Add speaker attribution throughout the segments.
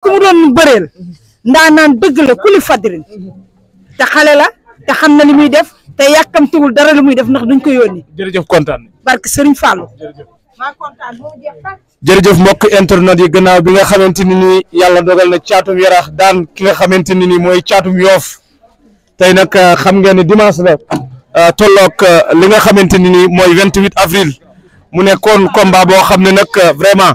Speaker 1: ku mu doon bëreel ndaa naan dëgg la kuli fadirin te xale la te xam na li muy def te yàkkamtiwul dara li muy def ndax duñ ko yónni
Speaker 2: jërëjëf kontaan
Speaker 1: barke Serigne Fallou maa kontaan boo jeex tàkk
Speaker 2: jërëjëf mbokk internet yi gannaaw bi nga xamante ni nii yàlla dogal na caatum yaraax daan ki nga xamante ni nii mooy caatum yoof tey nag euh, xam ngeen ne dimanche la euh, tolloog euh, li nga xamante ni nii mooy vingt huit avril mu nekkoon combat boo xam ne nag vraiment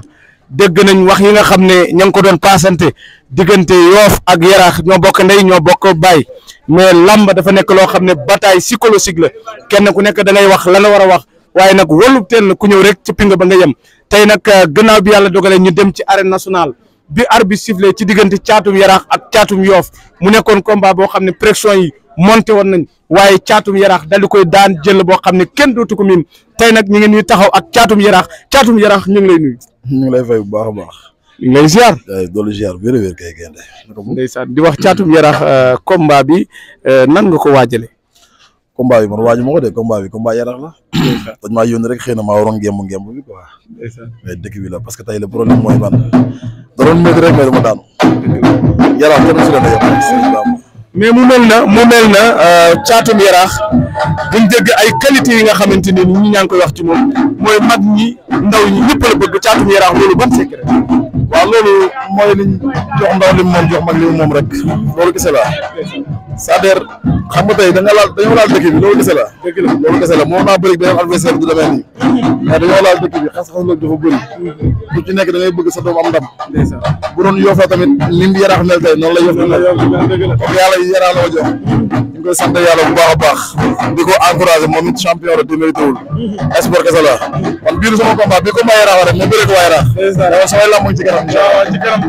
Speaker 2: dégg nañ wax yi nga xam ne ña ngi ko doon paasante diggante yoof ak yaraax ñoo bokk ndey ñoo bokk baay mais làmb dafa nekk loo xam ne bataille psychologique la kenn ku nekk da ngay wax la la war a wax waaye nag wolu teen ku ñëw rek ci pinga ba nga yem tey nag gannaaw bi yàlla dogalee ñu dem ci arène nationale bi arbitre sifflé ci diggante caatum yaraax ak caatum yoof mu nekkoon combat boo xam ne pression yi monté woon nañ waaye caatum yaraax dal di koy daan jël boo xam ne kenn dootu ko miin tey nag ñu ngi nuy taxaw ak caatum yaraax caatum yaraax ñu ngi lay nuyu.
Speaker 3: ñu ngi lay fay bu baax a baax.
Speaker 2: ñu ngi lay ziar.
Speaker 3: doolu ziar wér a wér kay génne.
Speaker 2: ndeysaan di wax caatum yaraax euh, combat bi euh, nan nga ko waajalee.
Speaker 3: combat bi man waaju ma ko de combat bi combat yarax la. dañ maa yónni rek xëy na maa waroon ngemb ngemb bi quoi. mais dëkk bi la parce que tey le problème mooy man da doon métti rek mais dama daanu. yarax kenn su leen a yem.
Speaker 2: mais mu mel na mu mel na euh, caatum yaraax buñ dégg ay qualité yi nga xamante ne ni ñaa ngi koy wax ci moom mooy mag ñi ndaw ñi ñëpp la bëgg caatum yaraax loolu ban secret.
Speaker 3: waaw loolu mooy liñ jox ndaw li moom jox mag li moom rek loolu kese la cest xam nga tey da nga laal dañoo laal dëkk bi loolu kese la. dëgg la loolu kese la moom naa bëri beneen adversaire bu demee nii. mais dañoo laal dëkk bi xas-xas la dafa bëri. ku ci nekk da ngay bëgg sa doom am ndam. ndeysaan bu doon yoof la tamit ni mu yaraax mel tey noonu la yoof mel. dëgg la comme yàlla yaraax la ko jox. ñu ngi koy sant yàlla bu baax a baax. di ko encouragé moom it champion la démérité wul. sport kese la kon biir sama combat bi combat yaraax la rek ma bëre ko waa yaraax waaw samay lamb ci kanam incha allah ci kanam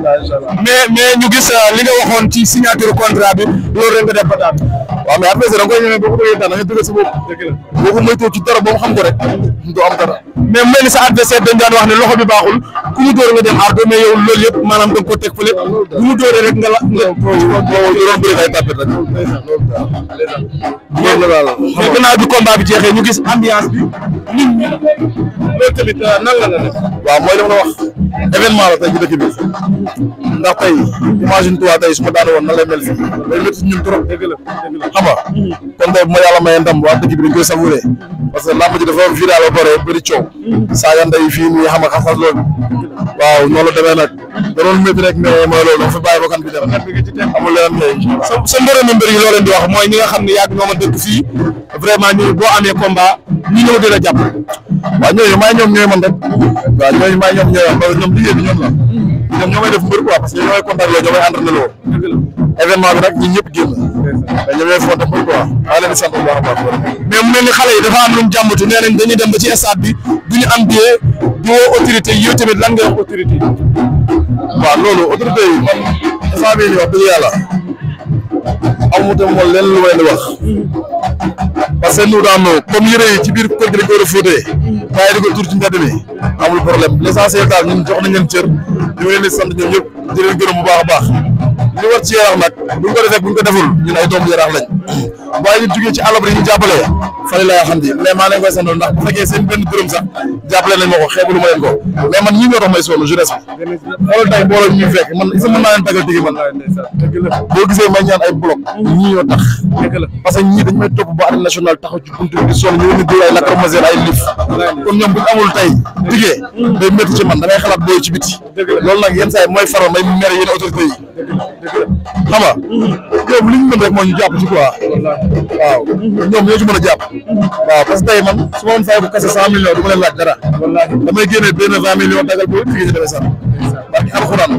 Speaker 2: mais mais ñu gis li nga waxoon ci signature contrat bi loolu rek nga def ba daan
Speaker 3: waaw mais adversaire da nga koy ñëwee boo ko bëggee daan da nga dëgg sa bopp boo ko moytoo ci dara ba mu xam ko rek du am dara
Speaker 2: mais mel ni sa adversaire dañ daan wax ne loxo bi baaxul ku mu dóor nga dem ardo mais yow loolu yëpp maanaam da nga ko teg fële bu mu dóoree rek nga la nga
Speaker 3: doon bëri ay tapet rek
Speaker 2: mais gannaaw bi combat bi jeexee ñu gis ambiance bi nit ñi loolu tamit euh, nan la la def.
Speaker 3: waaw mooy li ma la wax événement la tey ci dëkk bi ndax tey imagine toi tey su ma daan woon nan lay mel fii day métti si ñun trop dëgg la dëgg la xam nga kon tey bu ma yàlla mayee ndam waa dëkk bi dañ koy savouré parce que làmb ji dafa viral ba pare bëri coow saa yanda yi fii nii xam nga xasal loolu waaw noonu la demee nag da doon métti rek mais mooy loolu dafa bàyyi ba kan bi dem amul leneen tey
Speaker 2: sa sa mbërëmi mbër yi loo leen di wax mooy ñi nga xam ne yàgg ñoo ma dëkk fii vraiment ñu boo amee combat ñu ñëw di la jàpp
Speaker 3: waaw ñooñu maa ñoom ñooy man rek waaw ñooñu maa ñoom ñooy man ñoom liggéey bi ñoom la ñoom ñoo may def mbër quoi parce que ñoo may kontaan loo ñoo may entraîné loo événement bi nag ñun ñëpp génn. mais ñoom ñooy foote pour quoi. maa leen di sant bu baax a baax.
Speaker 2: mais mu mel ni xale yi dafa am lu mu jàmbatu nee nañ dañuy dem ba ci stade bi du ñu am billet di woo autorité yi yow tamit lan nga wax autorité yi.
Speaker 3: waaw loolu autorité yi man instant bii nii wax dëgg yàlla amu tam moom lenn lu may di wax parce que nous dans nos comme yére yi ci biir kër gi dañ ko war a fóotee bàyyi di ko tur ci mbedd mi amul problème l'essentiel daal ñun jox nañ leen cër ñu ngi leen di sant ñoom ñëpp. di leen gërëm bu baax a baax li war ci yaraax nag buñ ko defee buñ ko deful ñun ay doomu yaraax lañ waaye ñu jugee ci àll bi ñu jàppale fay laa xam di mais maa leen koy santoon ndax bu fekkee seen benn dërëm sax jàppale nañ ma ko xeebulu ma leen ko mais man ñii ñoo tax may sonn jeunesse bi xoolal tey booloo ñu fekk man isa mën naa leen tagal tigi man boo gisee may ñaan ay bloc ñii ñoo tax parce que ñii dañ may topp ba arène nationale taxaw ci buntu bi di sonn ñu leen di dóor ay lacrymogène ay lif kon ñoom bu amul tey digee day métti ci man da ngay xalaat booy ci biti loolu nag yenn saa yi mooy faral may mere yenn autorité yi xam nga ñoom li ñu mën rek moo ñu jàpp ci quoi waaw ñoom ñoo ci mën a jàpp waaw parce que tey man su ma doon fay bu kase cent millions du ma leen laaj dara damay génne benn vingt millions dagal boo fii si demee sax parce que alxuraan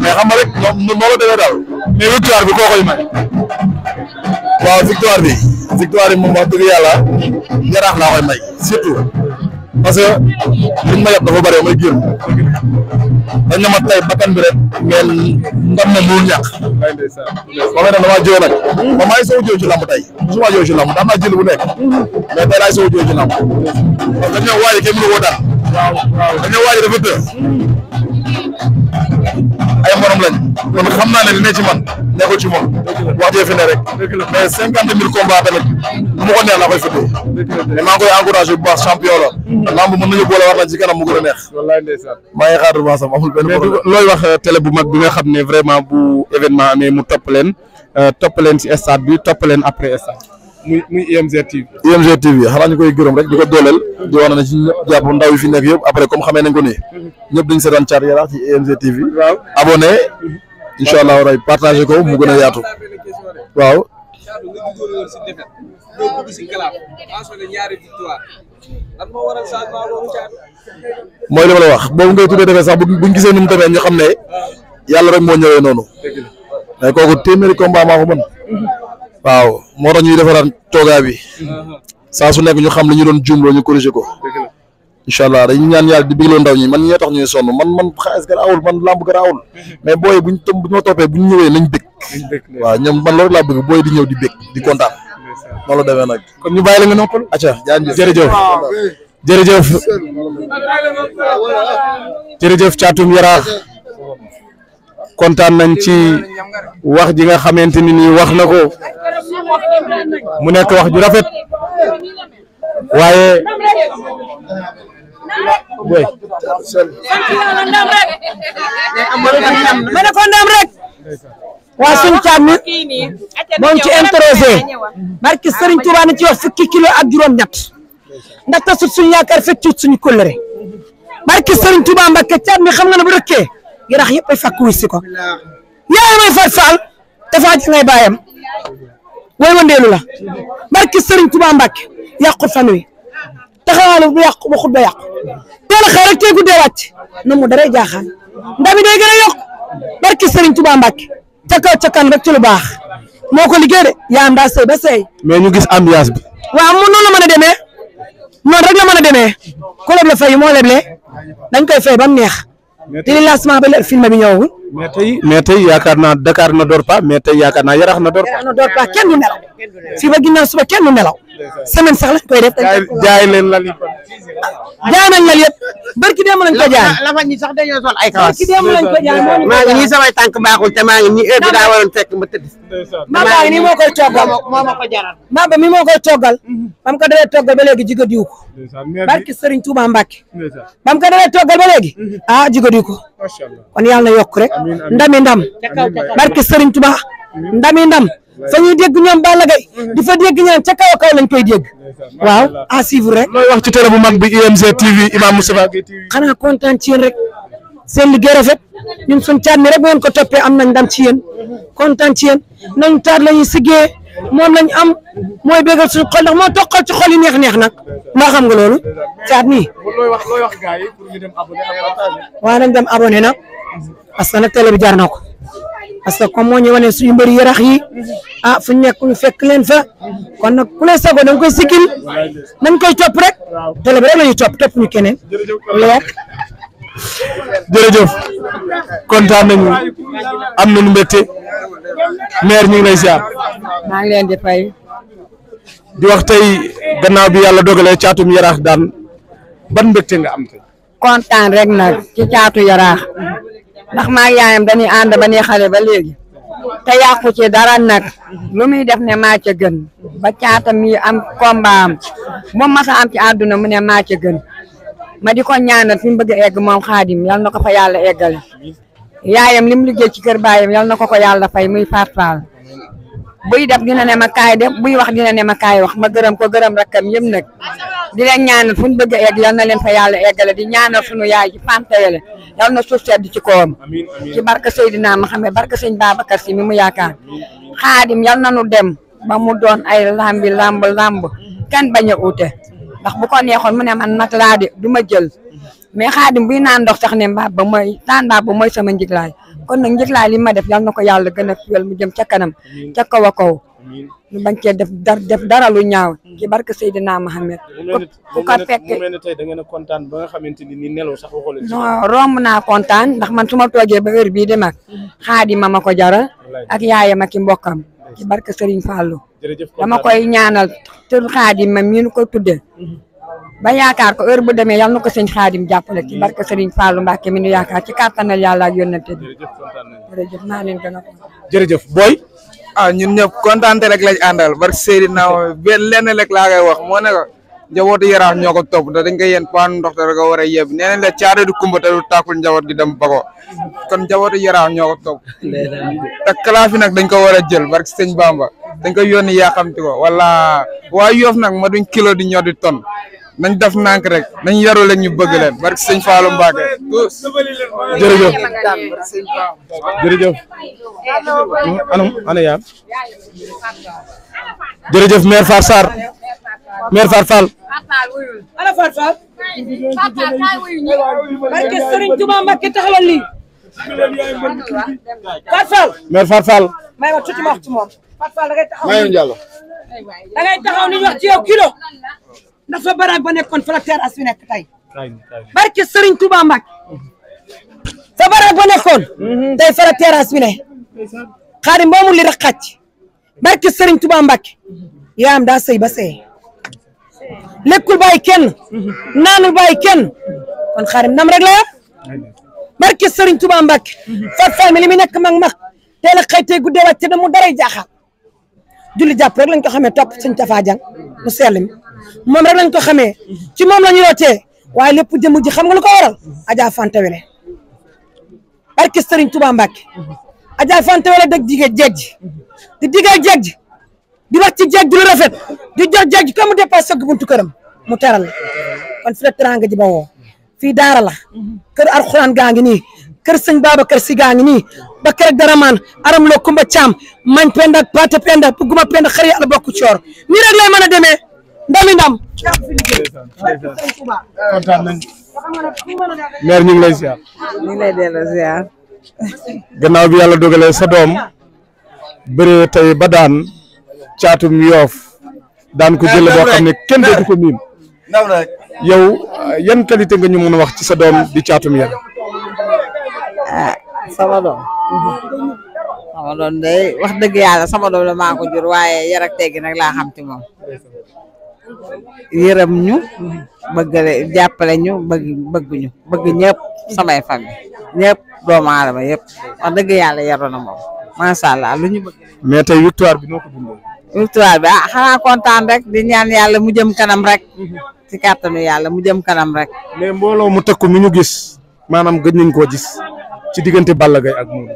Speaker 3: mais xam nga rek ñoom noonu la demee daal mais victoire bi koo koy may waaw victoire bi victoire bi moom wax dëgg yàlla yaraax laa koy may surtout parce que liñ ma yab dafa bëri may génn dañ ne ma tey bakkan bi rek ngeen ndam na mënul ñàkk ba may dem damaa jóge nag ba maa ngi soog a jóge ci lamb tey musuma jóge ci lamb daan naa jël bu nekk mais tey laay soog a jóge ci lamb parce que ñoo waaye kenn mënu ko daan dañoo waaye dafa të ay morom lañ kon xam naa ne li ne ci man nekkul ci moom wax jee fi ne rek dëgg la mais cinquante mille combat tamit bu ma ko neex laa koy fëttee. dëgg la mais maa ngi koy encouragé bu baax champion la. Mm-hmm. lamb mën nañu boole war na ci kanam mu gën a neex.
Speaker 2: wallaay ndeysaan
Speaker 3: maa ngi xaar revanche am amul benn problème.
Speaker 2: mais looy wax euh, télé bu mag bi nga xam ne vraiment bu événement amee mu topp leen euh, topp leen ci stade bi topp leen après stade. muy muy IMG TV.
Speaker 3: IMG TV xanaa ñu koy gërëm rek di ko dooleel. di wax ne ci ñëpp jàpp ndaw yi fi nekk yëpp après comme xamee nañ ko nii. Mm-hmm. ñëpp dañu seetaan Thiatou Yarakh ci IMG TV.
Speaker 2: waaw
Speaker 3: abonné. Mm-hmm. incha allah ray partagé ko mu gën a yaatu waaw. mooy li ma la wax boobu ngay tuddee defee sax bu buñ gisee ni mu demee ñu xam ne yàlla rek moo ñëwee noonu mais kooku téeméeri combat maa ko mën waaw moo tax ñuy defaraat toogaay bi saa su nekk ñu xam li ñu doon juumloo ñu corrigé ko incha allah dañu ñaan yàlla di bégloo ndaw ñi man ñee tax ñuy sonn man man xaalis garaawul man làmb garaawul mais booy buñ tëm bu ñu ma toppee buñ ñëwee nañ bég waaw ñoom man loolu laa bëgg booy di ñëw di bég di kontaan noonu la demee nag
Speaker 2: kon ñu bàyyi la nga noppalu
Speaker 3: acca jaajëf
Speaker 2: jërëjëf jërëjëf jërëjëf caatum yaraax kontaan nañ ci wax ji nga xamante ni nii wax na ko mu nekk wax ju rafet waaye boy
Speaker 1: ma ne ko ndam rek waa suñ caam mi moom ci introsé barki Serigne Touba na ci wax fukki kilo ak juróom-ñett ndax tasut suñu yaakaar feccut suñu kóllëre barki Serigne Touba Mbacké caat mi xam nga ne bu dëkkee yarax yëpp ay fàkk wuy si ko yaay may fat faal dafaa ji ngay baayam way wandeelu la barki Serigne Touba Mbacké yàqu fan wi taxawaale bu yàqu ba xut ba yàqu teel a xëy rek tey guddee wàcc na mu daray jaaxaan ndam yi day gën a yokk barki Serigne Touba Mbacké ca kaw ca kan rek ci lu baax moo ko liggéey de yaa ndaa sey ba sey
Speaker 2: mais ñu gis ambiance bi
Speaker 1: waaw mu noonu la mën a demee noonu rek la mën a demee ku leb la fay moo leble dañ koy fay ba mu neex di li lancement ba léegi film bi ñëwagul
Speaker 2: mais tey mais tey yaakaar naa Dakar na door pa mais tey yaakaar naa Yarax na door pa
Speaker 1: yaa na door pa kenn du nelaw fii ba ginnaaw suba kenn du nelaw semaine sax lañ koy def.
Speaker 2: jaay jaay leen lal yi kon.
Speaker 1: jaay nañ lal yëpp barki démb lañ ko jaay.
Speaker 4: la fa ñi sax dañoo sol ay kawas.
Speaker 1: barki démb lañ ko jaay moo ñu
Speaker 4: maa ngi nii samay tànk baaxul te maa ngi nii heure bi daa waroon fekk ma tëdd.
Speaker 1: maa baa ngi nii moo koy toggal
Speaker 4: moo ma ko jaral.
Speaker 1: maa ba mi moo koy toggal. bam ko dalee toggal ba léegi jiga diw ko. barki Serigne Touba Mbacke. bam ko dalee toggal ba léegi. ah jiga diw ko. kon yàlla na yokk rek. ndami ndam. barki Serigne Touba. ndami ndam. fa ñuy dégg ñoom Balla Gaye mm-hmm. di fa dégg ñaan ca kaw kaw lañ koy dégg waaw à suivre rek.
Speaker 2: looy wax ci télé bu mag bi IMG TV Imam Moustapha Gueye TV.
Speaker 1: xanaa kontaan ci yéen rek seen liggéey rafet ñun suñ caat mi rek ngeen ko toppee am nañ ndam ci yéen kontaan ci yéen nañ taat la ñuy siggee moom lañ am mooy bégal suñu xol ndax moo toqal ci xol yi neex neex nag maa xam nga loolu caat mi.
Speaker 2: looy wax looy wax gars yi pour ñu dem abonné.
Speaker 1: waaw nañ dem abonné nag. parce que nag télé bi jaar na ko parce que comme moo ñu wane suñu mbëri yarax yi ah fu ñu nekk ñu fekk leen fa kon nag ku lay sago da nga koy sikkil nañ koy topp rek télé bi rek la ñuy topp topp ñu keneen loolu rek.
Speaker 2: jërëjëf kontaan nañu am nañu mbégte maire ñu ngi lay ziar
Speaker 5: maa ngi leen di fay
Speaker 2: di wax tey gannaaw bi yàlla dogalee caatum yaraax daan ban mbégte nga am tey
Speaker 5: kontaan rek nag ci caatu yaraax ndax maa yaayam dañuy ànd ba nii xale ba léegi te yàqu ci dara nag lu muy def ne maa ca gën ba caata mi am kombaam moom masa am ci àdduna mu ne maa ca gën ma di ko ñaanal fi mu bëgg a egg moom xaadim yal na ko fa yàlla eggale yaayam lim liggéey ci kër baayam yal na ko ko yàlla fay muy Fatou Fall buy def dina ne ma kaay def buy wax dina ne ma kaay wax ma gërëm ko gërëm rakkam yëpp nag di leen ñaanal fu ñu bëgg a egg yal na leen fa yàlla eggale di ñaanal sunu yaay ji fantayele yal na suuf sedd ci kawam ci barke Seydina Mohamed barke sëñ Babacar si mi mu yaakaar xaadim yal na nu dem ba mu doon ay lambi lamb lamb kenn bañ a uute ndax bu ko neexoon mu ne man nag laa de du ma jël mais xaadim buy naan ndox sax ne mbaab ba mooy naan mbaab ba mooy sama njiglaay kon nag njiglaay li ma def yal na ko yàlla gën a fiyal mu jëm ca kanam ca kaw a kaw ñu bañ cee def dar def dara lu ñaaw ci barke Seydina Mohamed ku ko fekk
Speaker 2: mu mel ne tey da ngeen a kontaan ba nga xamante ni ni nelaw sax waxoo leen
Speaker 5: non romb naa kontaan ndax man su ma toogee ba heure bii di mag xaadim ma ma ko jaral ak yaayam ak i mbokkam ci barke Serigne Fallou dama koy ñaanal te xaadim ma mii nu ko tudde mhm. ba yaakaar ko heure bu demee yal na ko sëñ xaadim jàppale ci barke sëriñ Fallou Mbacke mi nu yaakaar ci kàttanal yàlla ak yónnante bi jërëjëf maa leen gën a ko
Speaker 2: jërëjëf booy
Speaker 6: ah ñun ñëpp kontaante rek lañ àndal barke Seydina benn lenn rek laa koy wax moo ne ko njabootu yaraax ñoo ko topp da dañ koy yéen paan ndox te da ko war a yeb nee nañ la caare du kumba te du tàkkul njaboot gi dem bako kon njabootu yaraax ñoo ko topp te kalaaf yi nag dañ ko war a jël barke sëñ Bamba dañ ko yónni yaaxamti ko wala waa yoof nag ma duñ kilo di ñoo di ton nañ def nànk rek nañ yaru leen ñu bëgg leen barke sëñ Fallou Mbacke tous
Speaker 2: jërëjëf jërëjëf anam ana yaam jërëjëf maire Far Sarr maire Far Fall
Speaker 1: ana Far Fall barke Serigne Touba Mbacké taxawal lii Far Fall
Speaker 2: maire Far Fall
Speaker 1: may ma tuuti ma wax ci moom Far Fall da ngay taxaw
Speaker 3: Mayone Diallo
Speaker 1: da ngay taxaw ni ñu wax ci yow kilo ndax fa baraag ba nekkoon fa la terrasse bi nekk tey barke Sëriñ Tuubaa Mbàkke fa baraag ba nekkoon tey fa la terrasse bi ne xaadim boo mu li rek xàcc barke Sëriñ Tuubaa Mbàkke yaayam daa sëy ba sëy lekkul bàyyi kenn naanul bàyyi kenn kon xaadim ndam rek la yor barke Sëriñ Tuubaa Mbàkke fat fay mi li mu nekk mag mag teel a xëy tey guddee wàcc na mu daray jaaxal julli jàpp rek lañ ko xamee topp sëñ Tafa Jang mu sell mi moom rek lañ ko xamee ci moom la ñu yootee waaye lépp jëmm ji xam nga lu ko waral Adja Fanta Wele barke Sëriñ Tuubaa Mbàkke Adja Fanta Wele dëgg jigéen jeeg ji di digal jeeg ji di wax ci jeeg ji lu rafet di jox jeeg ji comme mu dépassé sëgg buntu këram mu teral la kon fi la teraanga ji ba woo fii daara la mhm. kër alxuraan gaa ngi nii kër sëñ Babacar Si gaa ngi nii ba kër daramaan aram loo kumba caam mañ penda ak pate penda bugguma penda xar yàlla bokk coor nii rek lay mën a demee ndami ndam
Speaker 2: kontaan nañ maire ñu ngi lay ziar
Speaker 5: ñu ngi lay delloo ziar
Speaker 2: gannaaw bi yàlla dogalee sa doom bëree tey ba daan caatum yoof daan ko jël boo xam ne kenn dootu ko miim yow yan qualité nga ñu mën a wax ci sa doom di caatum yar
Speaker 7: ah sama doom sama doom day wax dëgg yàlla sama doom la maa ko jur waaye yar ak teggi nag laa xam ci moom yërëm ñu bëgg jàppale ñu bëgg bëgg ñu bëgg ñëpp samay famille ñëpp doomu aadama yëpp wax dëgg yàlla yaru na moom macha allah lu ñu bëgg.
Speaker 2: mais tey victoire bi noo ko dundee.
Speaker 7: victoire bi ah xanaa kontaan rek di ñaan yàlla mu jëm kanam rek ci kàttanu yàlla mu jëm kanam rek.
Speaker 2: mais mbooloo mu takku mi ñu gis. maanaam gëj nañ koo gis ci diggante Balla Gaye ak moom.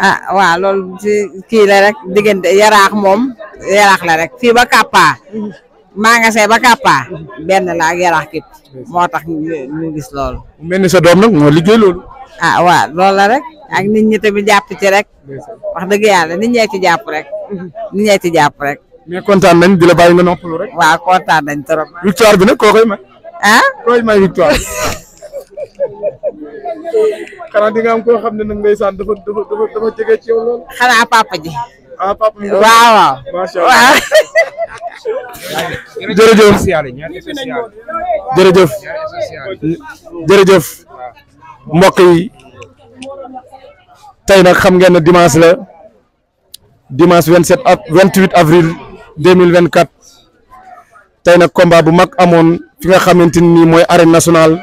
Speaker 7: ah waaw loolu ci kii la rek diggante yaraax moom yaraax la rek fii ba Kappa maa nga see ba Kappa benn la ak yaraax képp moo tax ñu gis loolu.
Speaker 2: mel ni sa doom nag moo liggéey loolu.
Speaker 7: ah waaw loolu la rek ak nit ñi tamit jàpp ci rek. wax dëgg yàlla nit ñee ci jàpp rek nit ñee ci jàpp rek
Speaker 2: mais kontaan nañ di la bàyyi nga noppalu rek
Speaker 7: waaw kontaan nañ trop
Speaker 2: victoire bi nag koo koy may
Speaker 7: ah
Speaker 2: koy may victoire xanaa di nga am koo xam ne nag ndeysaan dafa dafa dafa dafa jege ci yow lool
Speaker 7: xanaa papa ji
Speaker 2: ah papa mi
Speaker 7: waaw waaw
Speaker 2: macha allah
Speaker 7: waaw
Speaker 2: jërëjëf jërëjëf jërëjëf mbokk yi tey nag xam ngeen ne dimanche la dimanche vingt sept ak vingt huit avril deux mille vingt quatre tey nag combat bu mag amoon fi nga xamante ni mooy arène nationale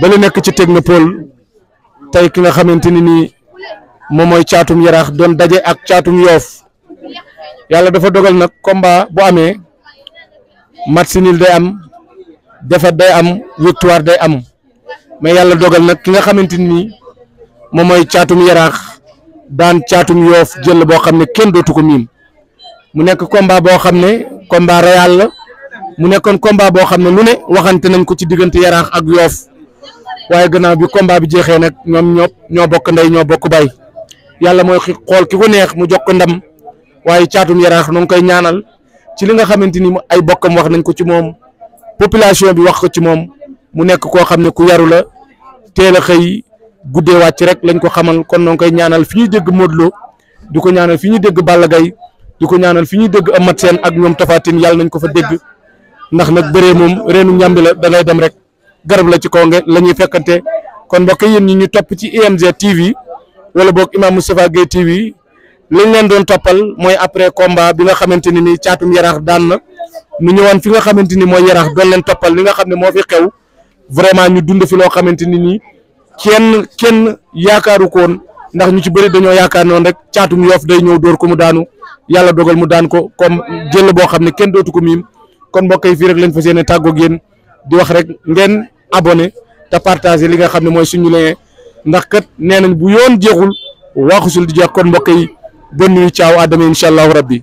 Speaker 2: ba la nekk ci technopole tey ki nga xamante ni nii moom mooy caatum yaraax doon daje ak caatum yoof yàlla dafa dogal nag combat bu amee match nul day am défaite day am victoire day am mais yàlla dogal nag ki nga xamante ni moom mooy caatum yaraax daan caatum yoof jël boo xam ne kenn dootu ko miim mu nekk combat boo xam ne combat royal la mu nekkoon combat boo xam ne lu ne waxante nañ ko ci diggante yaraax ak yoof waaye gannaaw bi combat bi jeexee nag ñoom ñoo ñoo bokk ndey ñoo bokk bay yàlla mooy xool ki ko neex mu jox ko ndam waaye caatum yaraax noo ngi koy ñaanal ci li nga xamante ni ay bokkam wax nañ ko ci moom population bi wax ko ci moom mu nekk koo xam ne ku yaru la teel a xëy guddee wàcc rek lañ ko xamal kon noo ngi koy ñaanal fi ñuy dégg Modou Lo di ko ñaanal fi ñuy dégg Balla Gaye di ko ñaanal fi ñuy dégg Eumeu Sène ak ñoom Tapha Tine yàlla nañ ko fa dégg ndax nag bëree moom reenu ñàmbi la da ngay dem rek. garab la ci kaw nga la ñuy fekkante kon mbokk yéen ñi ñu topp ci IMG TV wala boog Imam Moustapha Gueye TV liñ leen doon toppal mooy après combat bi nga xamante ni nii caatum yaraax daan na ñu ñëwoon fi nga xamante ni mooy yaraax doon leen toppal li nga xam ne moo fi xew vraiment ñu dund fi loo xamante ni nii kenn kenn yaakaaru ko woon ndax ñu ci bëri dañoo yaakaar noonu rek caatum yoof day ñëw dóor ko mu daanu yàlla dogal mu daan ko comme jël boo xam ne kenn dootu ko miim kon mbokk yi fii rek lañ fas yéene tàggoog yéen di wax rek ngeen abonné te partagé li nga xam ne mooy suñu lien ndax kat nee nañ bu yoon jeexul waaxusul di jeex kon mbokk yi bon nuyu caaw àddama incha allahu rabbi